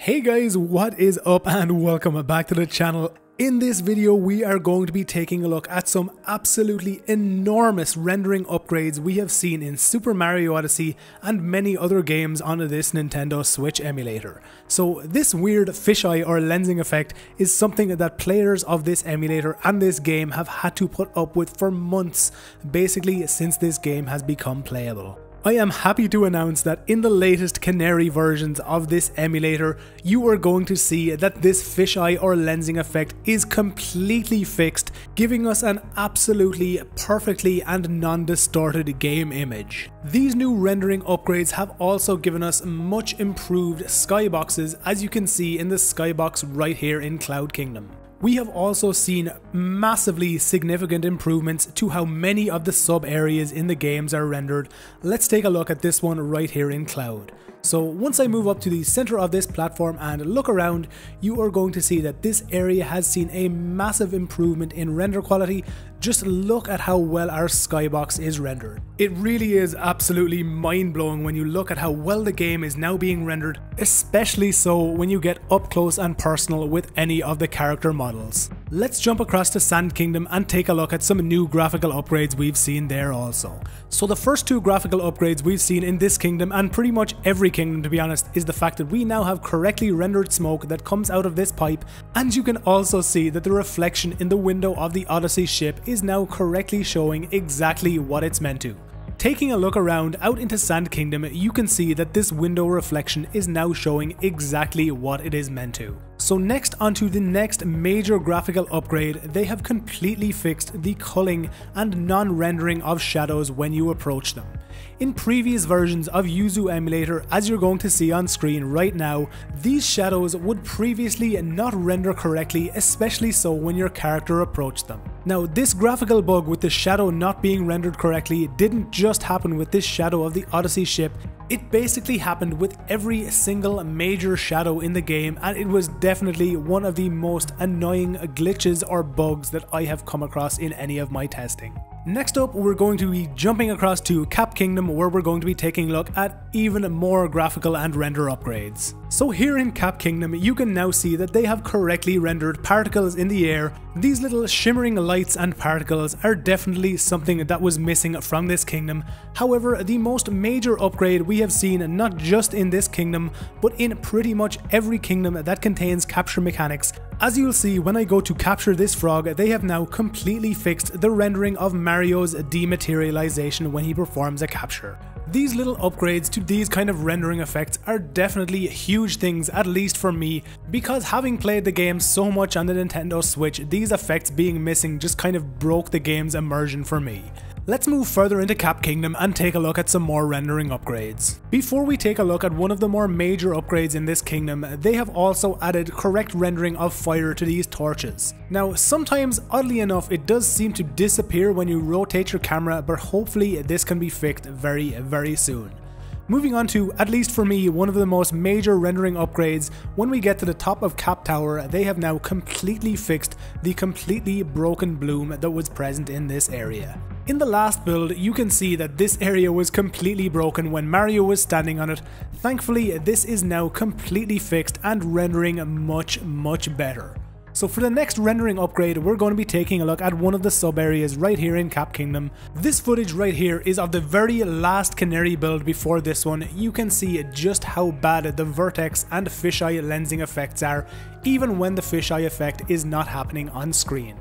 Hey guys, what is up and welcome back to the channel. In this video, we are going to be taking a look at some absolutely enormous rendering upgrades we have seen in Super Mario Odyssey and many other games on this Nintendo Switch emulator. So this weird fisheye or lensing effect is something that players of this emulator and this game have had to put up with for months, basically since this game has become playable. I am happy to announce that in the latest Canary versions of this emulator, you are going to see that this fisheye or lensing effect is completely fixed, giving us an absolutely perfectly and non-distorted game image. These new rendering upgrades have also given us much improved skyboxes as you can see in the skybox right here in Cloud Kingdom. We have also seen massively significant improvements to how many of the sub areas in the games are rendered. Let's take a look at this one right here in Cloud. So once I move up to the center of this platform and look around, you are going to see that this area has seen a massive improvement in render quality. Just look at how well our skybox is rendered. It really is absolutely mind blowing when you look at how well the game is now being rendered, especially so when you get up close and personal with any of the character models. Let's jump across to Sand Kingdom and take a look at some new graphical upgrades we've seen there also. So the first two graphical upgrades we've seen in this kingdom and pretty much every kingdom to be honest is the fact that we now have correctly rendered smoke that comes out of this pipe and you can also see that the reflection in the window of the Odyssey ship is now correctly showing exactly what it's meant to. Taking a look around out into Sand Kingdom, you can see that this window reflection is now showing exactly what it is meant to. So next onto the next major graphical upgrade, they have completely fixed the culling and non-rendering of shadows when you approach them. In previous versions of Yuzu emulator, as you're going to see on screen right now, these shadows would previously not render correctly, especially so when your character approached them. Now this graphical bug with the shadow not being rendered correctly didn't just happen with this shadow of the Odyssey ship, it basically happened with every single major shadow in the game and it was definitely one of the most annoying glitches or bugs that I have come across in any of my testing. Next up, we're going to be jumping across to Cap Kingdom where we're going to be taking a look at even more graphical and render upgrades. So here in Cap Kingdom, you can now see that they have correctly rendered particles in the air. These little shimmering lights and particles are definitely something that was missing from this kingdom. However, the most major upgrade we have seen not just in this kingdom, but in pretty much every kingdom that contains capture mechanics as you'll see when I go to capture this frog, they have now completely fixed the rendering of Mario's dematerialization when he performs a capture. These little upgrades to these kind of rendering effects are definitely huge things, at least for me, because having played the game so much on the Nintendo Switch, these effects being missing just kind of broke the game's immersion for me. Let's move further into Cap Kingdom and take a look at some more rendering upgrades. Before we take a look at one of the more major upgrades in this kingdom, they have also added correct rendering of fire to these torches. Now sometimes, oddly enough, it does seem to disappear when you rotate your camera, but hopefully this can be fixed very, very soon. Moving on to, at least for me, one of the most major rendering upgrades, when we get to the top of Cap Tower, they have now completely fixed the completely broken bloom that was present in this area. In the last build, you can see that this area was completely broken when Mario was standing on it. Thankfully, this is now completely fixed and rendering much, much better. So for the next rendering upgrade, we're going to be taking a look at one of the sub areas right here in Cap Kingdom. This footage right here is of the very last Canary build before this one. You can see just how bad the vertex and fisheye lensing effects are, even when the fisheye effect is not happening on screen.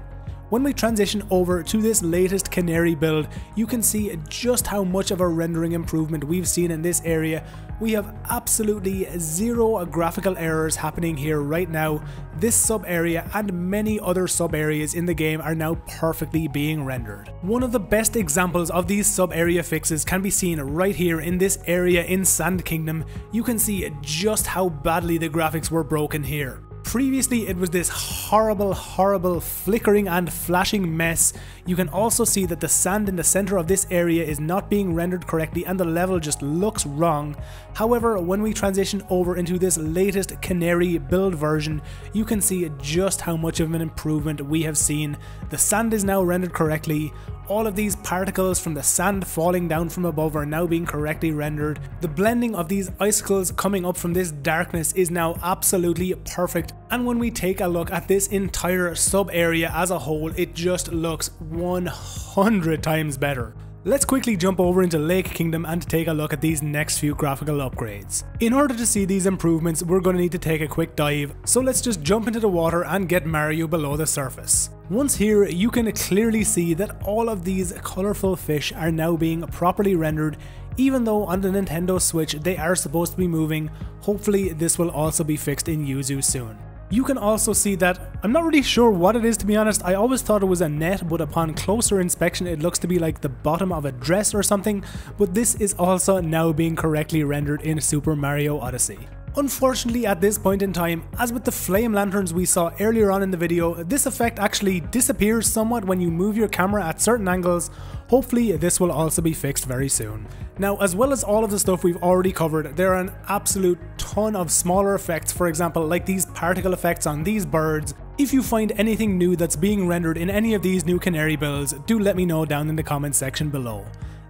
When we transition over to this latest Canary build, you can see just how much of a rendering improvement we've seen in this area. We have absolutely zero graphical errors happening here right now. This sub area and many other sub areas in the game are now perfectly being rendered. One of the best examples of these sub area fixes can be seen right here in this area in Sand Kingdom. You can see just how badly the graphics were broken here. Previously, it was this horrible, horrible flickering and flashing mess. You can also see that the sand in the center of this area is not being rendered correctly and the level just looks wrong. However, when we transition over into this latest Canary build version, you can see just how much of an improvement we have seen. The sand is now rendered correctly, all of these particles from the sand falling down from above are now being correctly rendered. The blending of these icicles coming up from this darkness is now absolutely perfect. And when we take a look at this entire sub area as a whole, it just looks 100 times better. Let's quickly jump over into Lake Kingdom and take a look at these next few graphical upgrades. In order to see these improvements, we're going to need to take a quick dive, so let's just jump into the water and get Mario below the surface. Once here, you can clearly see that all of these colourful fish are now being properly rendered, even though on the Nintendo Switch they are supposed to be moving, hopefully this will also be fixed in Yuzu soon. You can also see that, I'm not really sure what it is to be honest, I always thought it was a net but upon closer inspection it looks to be like the bottom of a dress or something, but this is also now being correctly rendered in Super Mario Odyssey. Unfortunately at this point in time, as with the flame lanterns we saw earlier on in the video, this effect actually disappears somewhat when you move your camera at certain angles, hopefully this will also be fixed very soon. Now as well as all of the stuff we've already covered, there are an absolute ton of smaller effects, for example like these particle effects on these birds. If you find anything new that's being rendered in any of these new Canary builds, do let me know down in the comments section below.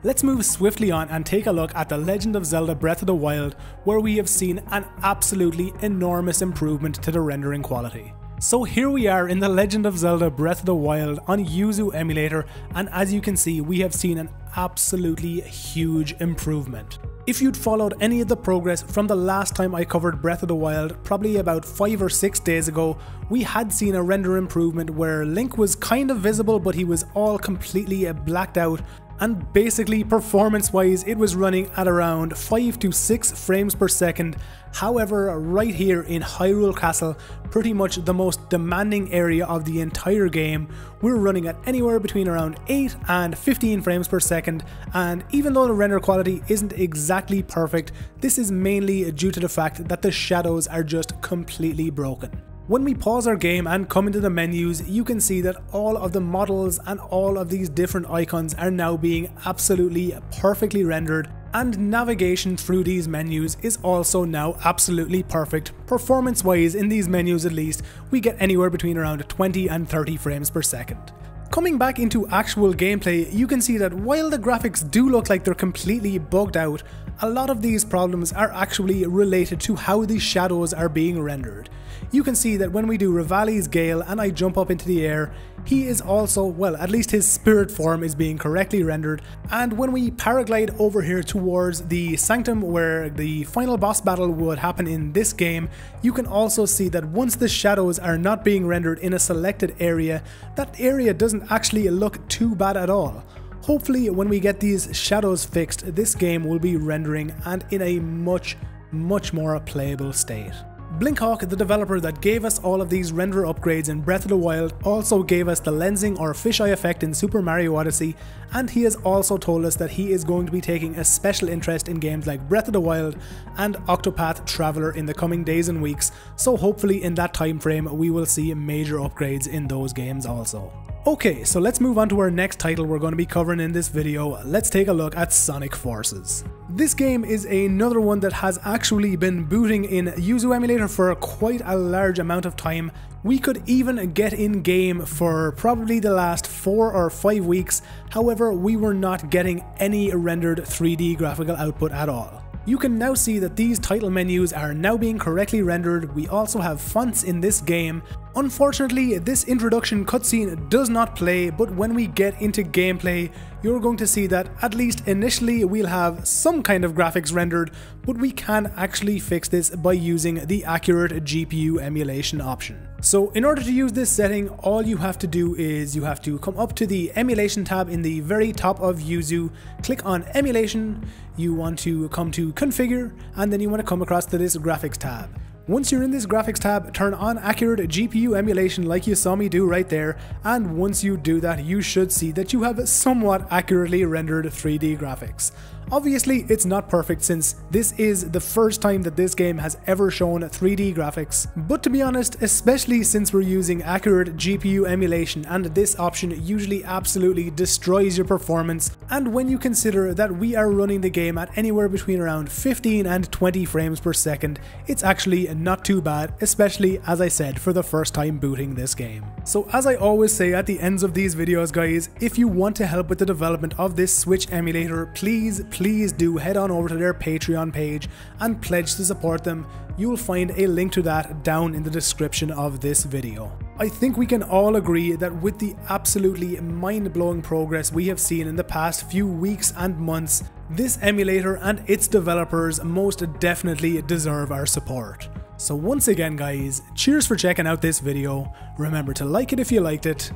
Let's move swiftly on and take a look at The Legend of Zelda Breath of the Wild, where we have seen an absolutely enormous improvement to the rendering quality. So here we are in The Legend of Zelda Breath of the Wild on Yuzu emulator and as you can see we have seen an absolutely huge improvement. If you'd followed any of the progress from the last time I covered Breath of the Wild, probably about 5 or 6 days ago, we had seen a render improvement where Link was kind of visible but he was all completely blacked out and basically performance wise it was running at around 5 to 6 frames per second. However, right here in Hyrule Castle, pretty much the most demanding area of the entire game, we're running at anywhere between around 8 and 15 frames per second and even though the render quality isn't exactly perfect, this is mainly due to the fact that the shadows are just completely broken. When we pause our game and come into the menus, you can see that all of the models and all of these different icons are now being absolutely perfectly rendered and navigation through these menus is also now absolutely perfect. Performance wise in these menus at least, we get anywhere between around 20 and 30 frames per second. Coming back into actual gameplay, you can see that while the graphics do look like they're completely bugged out, a lot of these problems are actually related to how the shadows are being rendered you can see that when we do Revali's Gale and I jump up into the air, he is also, well, at least his spirit form is being correctly rendered. And when we paraglide over here towards the Sanctum where the final boss battle would happen in this game, you can also see that once the shadows are not being rendered in a selected area, that area doesn't actually look too bad at all. Hopefully when we get these shadows fixed, this game will be rendering and in a much, much more playable state. Blinkhawk, the developer that gave us all of these render upgrades in Breath of the Wild, also gave us the lensing or fisheye effect in Super Mario Odyssey, and he has also told us that he is going to be taking a special interest in games like Breath of the Wild and Octopath Traveler in the coming days and weeks, so hopefully in that time frame we will see major upgrades in those games also. Okay, so let's move on to our next title we're going to be covering in this video. Let's take a look at Sonic Forces. This game is another one that has actually been booting in Yuzu emulator for quite a large amount of time. We could even get in game for probably the last 4 or 5 weeks, however we were not getting any rendered 3D graphical output at all. You can now see that these title menus are now being correctly rendered, we also have fonts in this game. Unfortunately, this introduction cutscene does not play, but when we get into gameplay, you're going to see that at least initially we'll have some kind of graphics rendered, but we can actually fix this by using the accurate GPU emulation option. So in order to use this setting, all you have to do is you have to come up to the emulation tab in the very top of Yuzu, click on emulation, you want to come to configure, and then you want to come across to this graphics tab. Once you're in this graphics tab, turn on accurate GPU emulation like you saw me do right there, and once you do that, you should see that you have somewhat accurately rendered 3D graphics. Obviously, it's not perfect since this is the first time that this game has ever shown 3D graphics, but to be honest, especially since we're using accurate GPU emulation and this option usually absolutely destroys your performance, and when you consider that we are running the game at anywhere between around 15 and 20 frames per second, it's actually not too bad, especially as I said for the first time booting this game. So as I always say at the ends of these videos guys, if you want to help with the development of this Switch emulator, please, please do head on over to their Patreon page and pledge to support them. You'll find a link to that down in the description of this video. I think we can all agree that with the absolutely mind-blowing progress we have seen in the past few weeks and months, this emulator and its developers most definitely deserve our support. So once again guys, cheers for checking out this video, remember to like it if you liked it,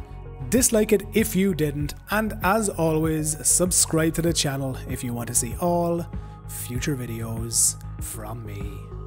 dislike it if you didn't, and as always, subscribe to the channel if you want to see all future videos from me.